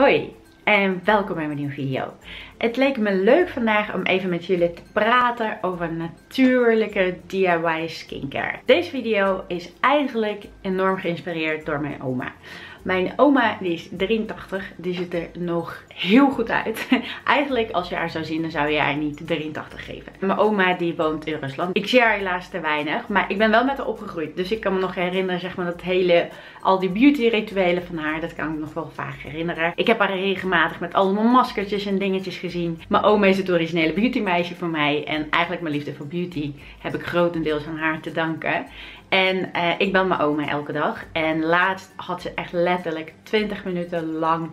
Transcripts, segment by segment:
Hoi en welkom bij mijn nieuwe video. Het leek me leuk vandaag om even met jullie te praten over natuurlijke DIY skincare. Deze video is eigenlijk enorm geïnspireerd door mijn oma. Mijn oma die is 83, die ziet er nog heel goed uit. Eigenlijk als je haar zou zien dan zou je haar niet 83 geven. Mijn oma die woont in Rusland. Ik zie haar helaas te weinig, maar ik ben wel met haar opgegroeid. Dus ik kan me nog herinneren zeg maar dat hele, al die beauty rituelen van haar, dat kan ik nog wel vaak herinneren. Ik heb haar regelmatig met allemaal maskertjes en dingetjes gezien. Mijn oma is het originele beauty meisje voor mij en eigenlijk mijn liefde voor beauty heb ik grotendeels aan haar te danken. En uh, ik ben mijn oma elke dag. En laatst had ze echt letterlijk 20 minuten lang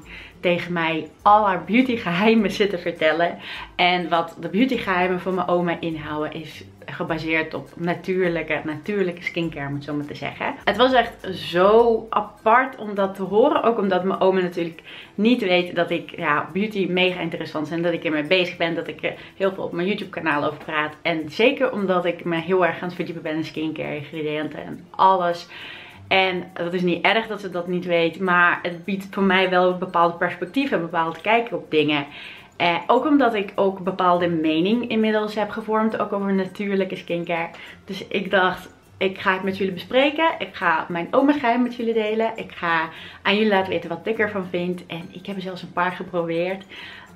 tegen mij al haar beautygeheimen zitten vertellen. En wat de beautygeheimen van mijn oma inhouden is gebaseerd op natuurlijke, natuurlijke skincare, moet zo maar te zeggen. Het was echt zo apart om dat te horen. Ook omdat mijn oma natuurlijk niet weet dat ik ja, beauty mega interessant vind. Dat ik ermee bezig ben. Dat ik heel veel op mijn YouTube kanaal over praat. En zeker omdat ik me heel erg aan het verdiepen ben in skincare, ingrediënten en alles. En dat is niet erg dat ze dat niet weet. Maar het biedt voor mij wel een bepaald perspectief en bepaald kijken op dingen. Eh, ook omdat ik ook een bepaalde mening inmiddels heb gevormd. Ook over natuurlijke skincare. Dus ik dacht, ik ga het met jullie bespreken. Ik ga mijn oma geheim met jullie delen. Ik ga aan jullie laten weten wat ik ervan vind. En ik heb er zelfs een paar geprobeerd.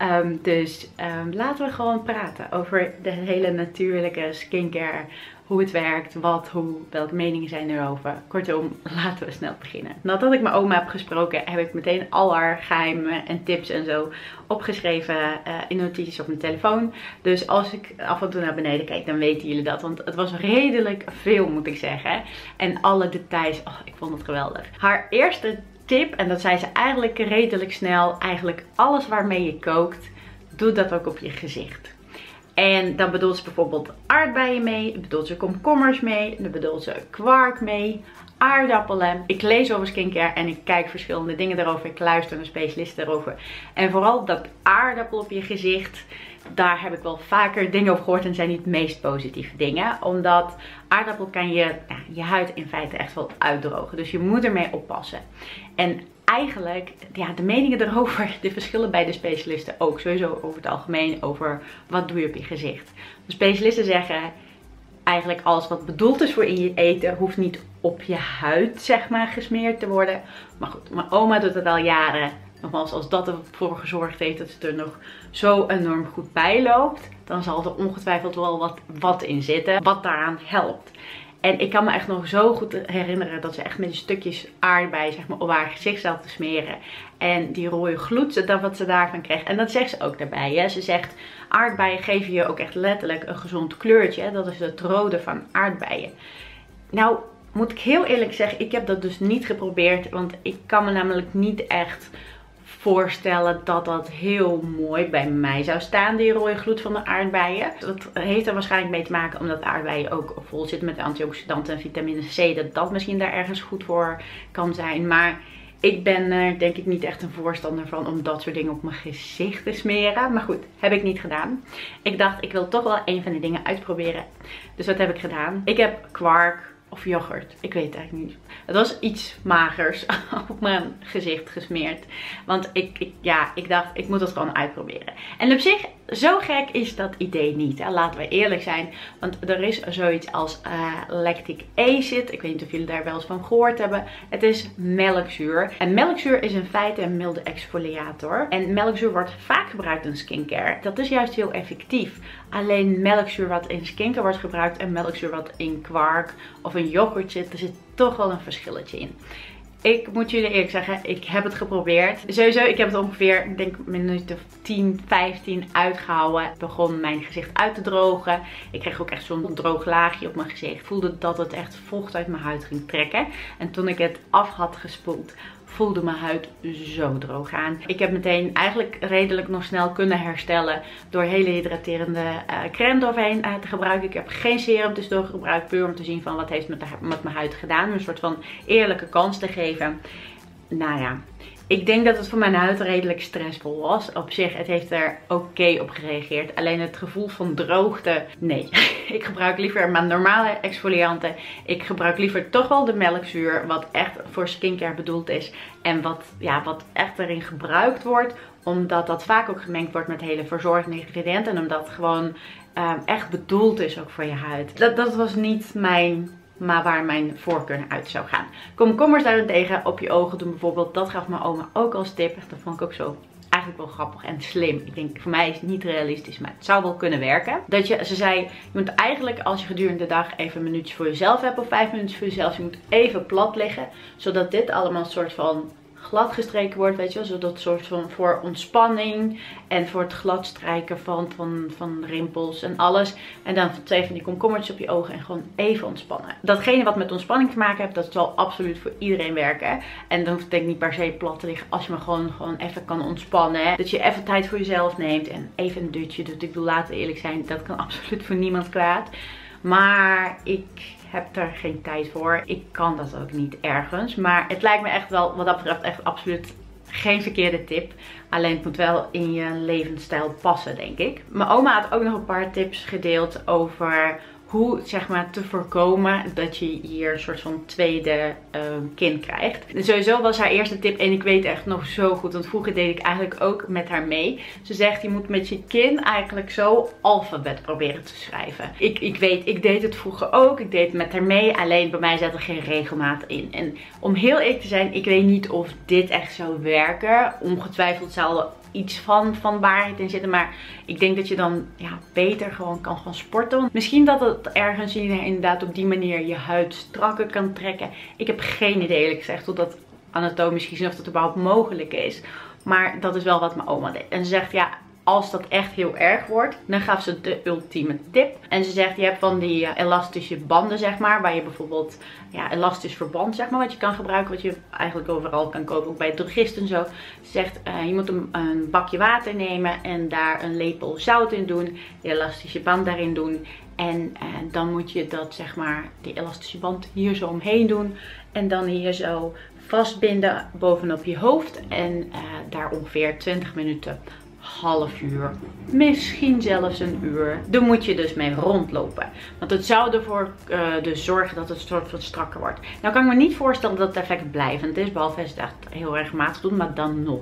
Um, dus um, laten we gewoon praten over de hele natuurlijke skincare hoe het werkt, wat, hoe, welke meningen zijn erover. Kortom, laten we snel beginnen. Nadat ik mijn oma heb gesproken, heb ik meteen al haar geheimen en tips en zo opgeschreven uh, in notities op mijn telefoon. Dus als ik af en toe naar beneden kijk, dan weten jullie dat. Want het was redelijk veel, moet ik zeggen. En alle details, oh, ik vond het geweldig. Haar eerste tip, en dat zei ze eigenlijk redelijk snel, eigenlijk alles waarmee je kookt, doe dat ook op je gezicht. En dan bedoelt ze bijvoorbeeld aardbeien mee, dan bedoelt ze komkommers mee, dan bedoelt ze kwark mee, aardappelen. Ik lees over skincare en ik kijk verschillende dingen erover. Ik luister naar specialisten erover. En vooral dat aardappel op je gezicht, daar heb ik wel vaker dingen over gehoord en zijn niet de meest positieve dingen. Omdat aardappel kan je, je huid in feite echt wel uitdrogen. Dus je moet ermee oppassen. En eigenlijk, ja, de meningen erover, de verschillen bij de specialisten ook. Sowieso over het algemeen over wat doe je op je gezicht. De specialisten zeggen eigenlijk alles wat bedoeld is voor in je eten hoeft niet op je huid zeg maar gesmeerd te worden. Maar goed, mijn oma doet het al jaren. Nogmaals, als dat ervoor gezorgd heeft dat het er nog zo enorm goed bij loopt, dan zal er ongetwijfeld wel wat, wat in zitten wat daaraan helpt. En ik kan me echt nog zo goed herinneren dat ze echt met stukjes aardbei zeg maar, op haar gezicht zat te smeren. En die rode gloed, dat wat ze daarvan kreeg. En dat zegt ze ook daarbij. Hè. Ze zegt, aardbeien geven je ook echt letterlijk een gezond kleurtje. Dat is het rode van aardbeien. Nou, moet ik heel eerlijk zeggen, ik heb dat dus niet geprobeerd. Want ik kan me namelijk niet echt voorstellen dat dat heel mooi bij mij zou staan, die rode gloed van de aardbeien. Dat heeft er waarschijnlijk mee te maken omdat aardbeien ook vol zitten met antioxidanten en vitamine C. Dat dat misschien daar ergens goed voor kan zijn. Maar ik ben er denk ik niet echt een voorstander van om dat soort dingen op mijn gezicht te smeren. Maar goed, heb ik niet gedaan. Ik dacht, ik wil toch wel een van die dingen uitproberen. Dus wat heb ik gedaan? Ik heb kwark of yoghurt. Ik weet het eigenlijk niet. Het was iets magers op mijn gezicht gesmeerd. Want ik, ik, ja, ik dacht, ik moet het gewoon uitproberen. En op zich, zo gek is dat idee niet. Laten we eerlijk zijn. Want er is zoiets als uh, lactic acid. Ik weet niet of jullie daar wel eens van gehoord hebben. Het is melkzuur. En melkzuur is in feite een milde exfoliator. En melkzuur wordt vaak gebruikt in skincare. Dat is juist heel effectief. Alleen melkzuur wat in skincare wordt gebruikt en melkzuur wat in kwark of in yoghurt zit, er zit toch wel een verschilletje in. Ik moet jullie eerlijk zeggen, ik heb het geprobeerd. Sowieso, ik heb het ongeveer, ik denk minuten 10, 15 uitgehouden. Het begon mijn gezicht uit te drogen. Ik kreeg ook echt zo'n droog laagje op mijn gezicht. Ik voelde dat het echt vocht uit mijn huid ging trekken. En toen ik het af had gespoeld, voelde mijn huid zo droog aan. Ik heb meteen eigenlijk redelijk nog snel kunnen herstellen door hele hydraterende uh, crème doorheen uh, te gebruiken. Ik heb geen serum tussendoor gebruikt, puur om te zien van wat heeft met, met mijn huid gedaan. Een soort van eerlijke kans te geven. Nou ja, Ik denk dat het voor mijn huid redelijk stressvol was. Op zich, het heeft er oké op gereageerd. Alleen het gevoel van droogte, nee. ik gebruik liever mijn normale exfolianten. Ik gebruik liever toch wel de melkzuur, wat echt voor skincare bedoeld is. En wat, ja, wat echt erin gebruikt wordt omdat dat vaak ook gemengd wordt met hele verzorgende ingrediënten. En omdat het gewoon um, echt bedoeld is ook voor je huid. Dat, dat was niet mijn maar waar mijn voorkeur uit zou gaan. Komkommers daarentegen op je ogen doen bijvoorbeeld. Dat gaf mijn oma ook als tip. Dat vond ik ook zo eigenlijk wel grappig en slim. Ik denk, voor mij is het niet realistisch, maar het zou wel kunnen werken. Dat je, ze zei, je moet eigenlijk als je gedurende de dag even een minuutje voor jezelf hebt of vijf minuutjes voor jezelf. Je moet even plat liggen, zodat dit allemaal een soort van glad gestreken wordt, weet je wel. Zodat soort van voor ontspanning en voor het gladstrijken van, van, van rimpels en alles. En dan twee van die komkommertjes op je ogen en gewoon even ontspannen. Datgene wat met ontspanning te maken heeft, dat zal absoluut voor iedereen werken. En dan hoeft het denk ik niet per se plat te liggen als je maar gewoon, gewoon even kan ontspannen. Dat je even tijd voor jezelf neemt en even een dutje doet. Ik wil laten eerlijk zijn, dat kan absoluut voor niemand kwaad. Maar ik heb er geen tijd voor. Ik kan dat ook niet ergens. Maar het lijkt me echt wel, wat dat betreft, echt absoluut geen verkeerde tip. Alleen het moet wel in je levensstijl passen, denk ik. Mijn oma had ook nog een paar tips gedeeld over hoe zeg maar te voorkomen dat je hier een soort van tweede uh, kind krijgt. sowieso was haar eerste tip en ik weet echt nog zo goed, want vroeger deed ik eigenlijk ook met haar mee. Ze zegt je moet met je kind eigenlijk zo alfabet proberen te schrijven. Ik, ik weet, ik deed het vroeger ook, ik deed het met haar mee, alleen bij mij zat er geen regelmaat in. En om heel eerlijk te zijn, ik weet niet of dit echt zou werken. Ongetwijfeld zal iets van, van waarheid in zitten. Maar ik denk dat je dan ja, beter gewoon kan gaan sporten. Misschien dat het ergens inderdaad op die manier je huid strakker kan trekken. Ik heb geen idee eerlijk gezegd hoe dat anatomisch gezien of dat überhaupt mogelijk is. Maar dat is wel wat mijn oma deed. En ze zegt ja, als dat echt heel erg wordt, dan gaf ze de ultieme tip. En ze zegt, je hebt van die eh, elastische banden, zeg maar, waar je bijvoorbeeld, ja, elastisch verband, zeg maar, wat je kan gebruiken, wat je eigenlijk overal kan kopen, ook bij het en zo. Ze zegt, uh, je moet een, bakje water nemen en daar een lepel zout in doen, de elastische band daarin doen. En uh, dan moet je dat, zeg maar, die elastische band hier zo omheen doen. En dan hier zo vastbinden bovenop je hoofd. En daar ongeveer 20 minuten half uur, misschien zelfs een uur. Daar moet je dus mee rondlopen. Want het zou ervoor uh, dus zorgen dat het soort van strakker wordt. Nou kan ik me niet voorstellen dat het effect blijvend is. Behalve als het echt heel erg matig doet, maar dan nog.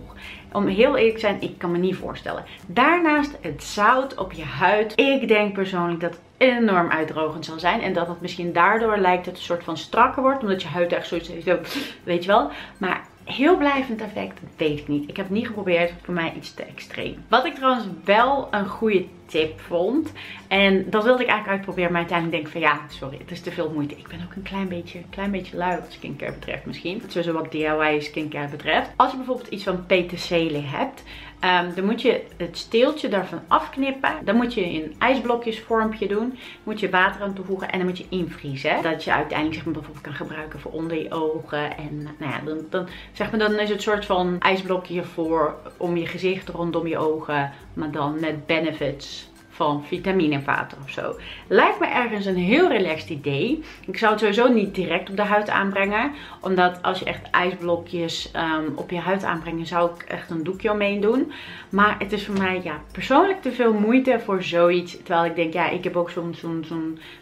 Om heel eerlijk te zijn, ik kan me niet voorstellen. Daarnaast het zout op je huid. Ik denk persoonlijk dat het enorm uitdrogend zal zijn. En dat het misschien daardoor lijkt dat het een soort van strakker wordt. Omdat je huid echt zoiets heeft, weet je wel. Maar heel blijvend effect, weet ik niet. Ik heb het niet geprobeerd, voor mij iets te extreem. Wat ik trouwens wel een goede tip vond. En dat wilde ik eigenlijk uitproberen. Maar uiteindelijk denk ik van ja, sorry, het is te veel moeite. Ik ben ook een klein beetje, klein beetje lui wat skincare betreft misschien. Sowieso wat DIY skincare betreft. Als je bijvoorbeeld iets van peterselie hebt. Um, dan moet je het steeltje daarvan afknippen. Dan moet je een ijsblokjesvormpje doen. moet je water aan toevoegen en dan moet je invriezen. Dat je uiteindelijk zeg maar, bijvoorbeeld kan gebruiken voor onder je ogen. En nou ja, dan, dan, zeg maar, dan is het een soort van ijsblokje voor om je gezicht rondom je ogen. Maar dan met benefits van vitaminevaten of zo. Lijkt me ergens een heel relaxed idee. Ik zou het sowieso niet direct op de huid aanbrengen. Omdat als je echt ijsblokjes um, op je huid aanbrengt, zou ik echt een doekje omheen doen. Maar het is voor mij ja, persoonlijk te veel moeite voor zoiets. Terwijl ik denk, ja, ik heb ook zo'n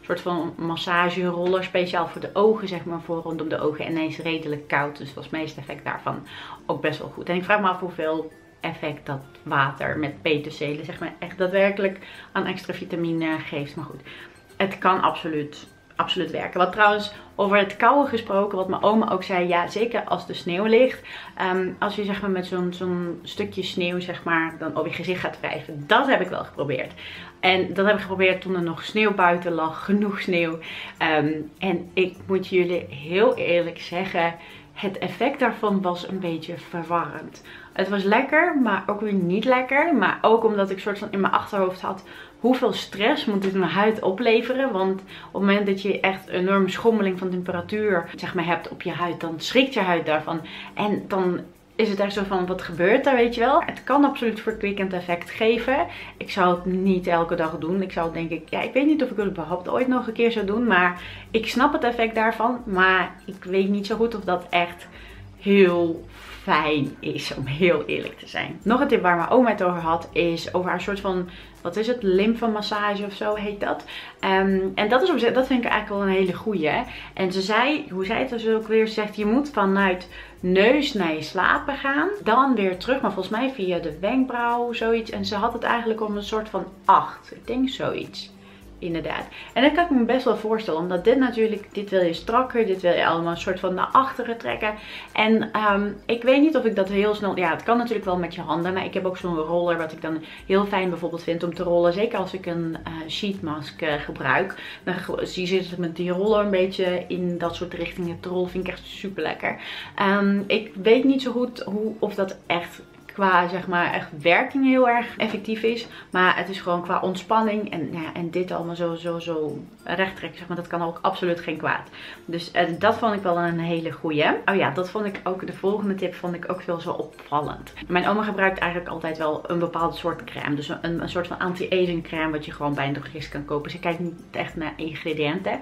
soort van massageroller speciaal voor de ogen, zeg maar, voor rondom de ogen. En hij is redelijk koud, dus was het effect daarvan ook best wel goed. En ik vraag me af hoeveel effect dat water met peterselie zeg maar echt daadwerkelijk aan extra vitamine geeft. Maar goed, het kan absoluut, absoluut werken. Wat trouwens over het kouwen gesproken, wat mijn oma ook zei, ja zeker als de sneeuw ligt. Um, als je zeg maar met zo'n stukje sneeuw zeg maar dan op je gezicht gaat wrijven. Dat heb ik wel geprobeerd. En dat heb ik geprobeerd toen er nog sneeuw buiten lag, genoeg sneeuw. Um, en ik moet jullie heel eerlijk zeggen, het effect daarvan was een beetje verwarrend. Het was lekker, maar ook weer niet lekker. Maar ook omdat ik soort van in mijn achterhoofd had hoeveel stress moet dit mijn huid opleveren. Want op het moment dat je echt een enorme schommeling van temperatuur zeg maar, hebt op je huid, dan schrikt je huid daarvan. En dan is het echt zo van, wat gebeurt daar, weet je wel? Het kan absoluut verkwikkend effect geven. Ik zou het niet elke dag doen. Ik zou denk ik, ja, ik weet niet of ik het überhaupt ooit nog een keer zou doen. Maar ik snap het effect daarvan. Maar ik weet niet zo goed of dat echt heel fijn is, om heel eerlijk te zijn. Nog een tip waar mijn oma het over had, is over een soort van, wat is het, lymfemassage of zo heet dat. Ehm, en dat, is, dat vind ik eigenlijk wel een hele goeie. En ze zei, hoe zei het dus ook weer, ze zegt je moet vanuit neus naar je slapen gaan. Dan weer terug, maar volgens mij via de wenkbrauw zoiets. En ze had het eigenlijk om een soort van 8. Ik denk zoiets. Inderdaad. En dat kan ik me best wel voorstellen. Omdat dit natuurlijk, dit wil je strakker. Dit wil je allemaal een soort van naar achteren trekken. En um, ik weet niet of ik dat heel snel... Ja, het kan natuurlijk wel met je handen. Maar ik heb ook zo'n roller wat ik dan heel fijn bijvoorbeeld vind om te rollen. Zeker als ik een uh, sheet mask uh, gebruik. Dan zie je zit met die roller een beetje in dat soort richtingen te rollen. Vind ik echt super lekker. Um, ik weet niet zo goed hoe, of dat echt qua zeg maar echt werking heel erg effectief is. Maar het is gewoon qua ontspanning en, en dit allemaal zo, zo, zo recht trekken. Zeg maar, dat kan ook absoluut geen kwaad. Dus eh, dat vond ik wel een hele goeie. Oh ja, dat vond ik ook, de volgende tip vond ik ook veel zo opvallend. Mijn oma gebruikt eigenlijk altijd wel een bepaald soort crème. Dus een, een soort van anti-aging crème wat je gewoon bij een drogist kan kopen. Ze kijkt niet echt naar ingrediënten.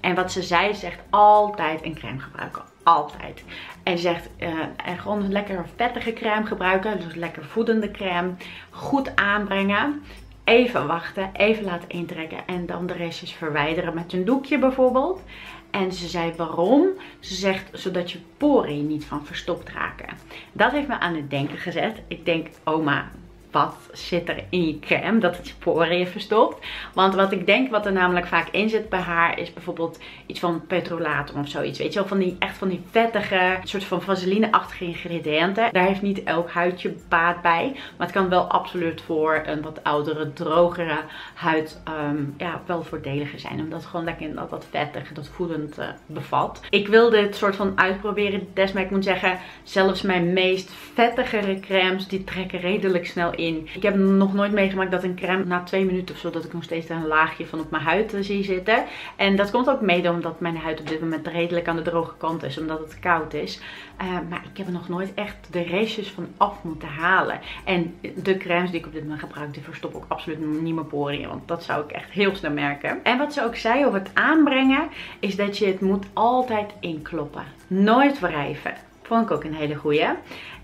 En wat ze zei, zegt altijd een crème gebruiken. Altijd. En zegt uh, gewoon een lekker vettige crème gebruiken. Dus lekker voedende crème. Goed aanbrengen. Even wachten, even laten intrekken en dan de restjes verwijderen met een doekje bijvoorbeeld. En ze zei waarom? Ze zegt zodat je poren niet van verstopt raken. Dat heeft me aan het denken gezet. Ik denk, oma, wat zit er in je crème dat het je poren verstopt. Want wat ik denk wat er namelijk vaak in zit bij haar is bijvoorbeeld iets van petrolatum of zoiets. Weet je wel, van die echt van die vettige, soort van vaseline-achtige ingrediënten. Daar heeft niet elk huidje baat bij. Maar het kan wel absoluut voor een wat oudere, drogere huid um, ja, wel voordeliger zijn. Omdat het gewoon lekker dat, dat vettig, dat voedend uh, bevat. Ik wil dit soort van uitproberen. Desmee ik moet zeggen, zelfs mijn meest vettigere crèmes die trekken redelijk snel Ik heb nog nooit meegemaakt dat een crème na twee minuten of zo, dat ik nog steeds een laagje van op mijn huid eh, zie zitten. En dat komt ook mede omdat mijn huid op dit moment redelijk aan de droge kant is, omdat het koud is. Uh, maar ik heb er nog nooit echt de restjes van af moeten halen. En de crèmes die ik op dit moment gebruik, die verstoppen ook absoluut niet mijn poriën. Want dat zou ik echt heel snel merken. En wat ze ook zei over het aanbrengen, is dat je het moet altijd inkloppen. Nooit wrijven. Vond ik ook een hele goeie.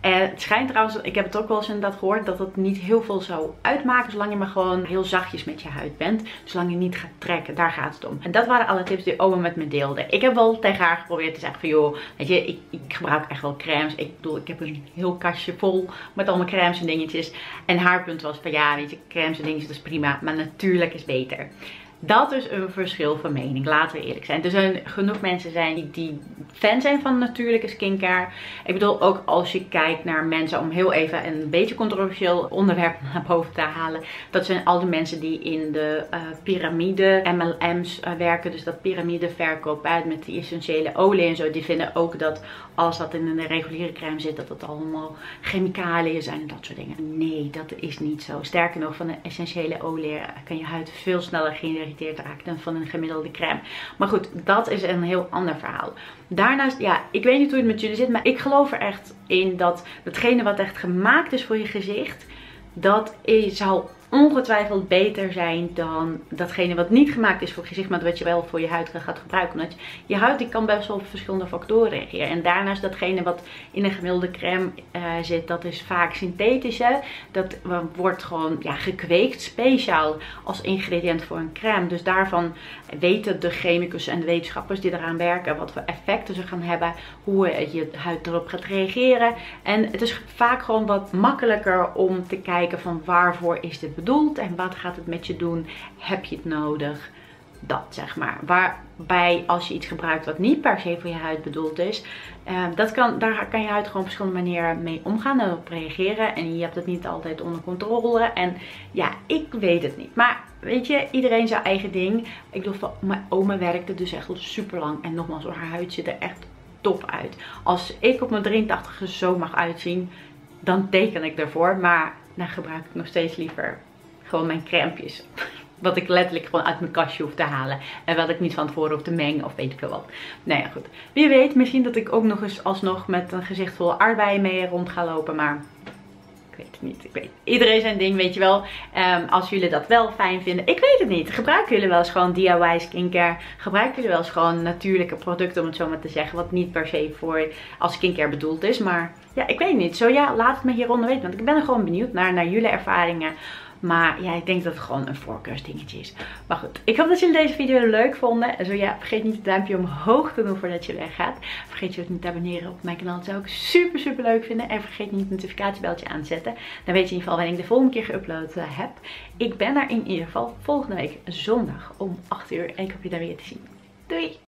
En het schijnt trouwens, ik heb het ook wel eens inderdaad gehoord, dat het niet heel veel zou uitmaken. Zolang je maar gewoon heel zachtjes met je huid bent. Zolang je niet gaat trekken, daar gaat het om. En dat waren alle tips die oma met me deelde. Ik heb wel tegen haar geprobeerd te zeggen van joh, weet je, ik, ik gebruik echt wel crèmes. Ik bedoel, ik heb een heel kastje vol met allemaal crèmes en dingetjes. En haar punt was van ja, weet je, crèmes en dingetjes, dat is prima. Maar natuurlijk is beter. Dat is een verschil van mening. Laten we eerlijk zijn. Er zijn genoeg mensen zijn die, fan zijn van natuurlijke skincare. Ik bedoel ook als je kijkt naar mensen om heel even een beetje controversieel onderwerp naar boven te halen. Dat zijn al die mensen die in de uh, piramide MLM's uh, werken. Dus dat piramideverkoop uit met die essentiële olie en zo. Die vinden ook dat alles wat in een reguliere crème zit, dat dat allemaal chemicaliën zijn en dat soort dingen. Nee, dat is niet zo. Sterker nog, van een essentiële olie kan je huid veel sneller genereren geïrriteerd dan van een gemiddelde crème. Maar goed, dat is een heel ander verhaal. Daarnaast, ja, ik weet niet hoe het met jullie zit, maar ik geloof er echt in dat hetgene wat echt gemaakt is voor je gezicht, dat zal ongetwijfeld beter zijn dan datgene wat niet gemaakt is voor gezicht, maar wat je wel voor je huid gaat gebruiken. Omdat je huid die kan best wel op verschillende factoren reageren. En daarnaast datgene wat in een gemiddelde crème uh, zit, dat is vaak synthetische. Dat wordt gewoon ja, gekweekt speciaal als ingrediënt voor een crème. Dus daarvan weten de chemicus en de wetenschappers die eraan werken wat voor effecten ze gaan hebben, hoe je huid erop gaat reageren. En het is vaak gewoon wat makkelijker om te kijken van waarvoor is dit bedoeld en wat gaat het met je doen? Heb je het nodig? Dat zeg maar. Waarbij als je iets gebruikt wat niet per se voor je huid bedoeld is, uh, dat kan, daar kan je huid gewoon op verschillende manieren mee omgaan en op reageren. En je hebt het niet altijd onder controle. En ja, ik weet het niet. Maar weet je, iedereen zijn eigen ding. Ik bedoel, mijn oma werkte dus echt super lang. En nogmaals, haar huid ziet er echt top uit. Als ik op mijn 83 zo mag uitzien, dan teken ik ervoor. Maar dan gebruik ik nog steeds liever gewoon mijn crèmpjes. Wat ik letterlijk gewoon uit mijn kastje hoef te halen. En wat ik niet van tevoren hoef te mengen of weet ik veel wat. Nou ja, goed. Wie weet, misschien dat ik ook nog eens alsnog met een gezicht vol aardbeien mee rond ga lopen. Maar Ik weet het niet. Ik weet. Iedereen zijn ding, weet je wel. Um, als jullie dat wel fijn vinden. Ik weet het niet. Gebruiken jullie wel eens gewoon DIY skincare? Gebruiken jullie wel eens gewoon natuurlijke producten, om het zo maar te zeggen. Wat niet per se voor als skincare bedoeld is. Maar ja, ik weet niet. Zo ja, laat het me hieronder weten. Want ik ben er gewoon benieuwd naar, naar jullie ervaringen. Maar ja, ik denk dat het gewoon een voorkeursdingetje is. Maar goed, ik hoop dat jullie deze video leuk vonden. En zo ja, vergeet niet het duimpje omhoog te doen voordat je weggaat. Vergeet je ook niet te abonneren op mijn kanaal. Dat zou ik super super leuk vinden. En vergeet niet het notificatiebelletje aan te zetten. Dan weet je in ieder geval wanneer ik de volgende keer geüpload eh, heb. Ik ben er in ieder geval volgende week zondag om 8 uur. En ik hoop je daar weer te zien. Doei!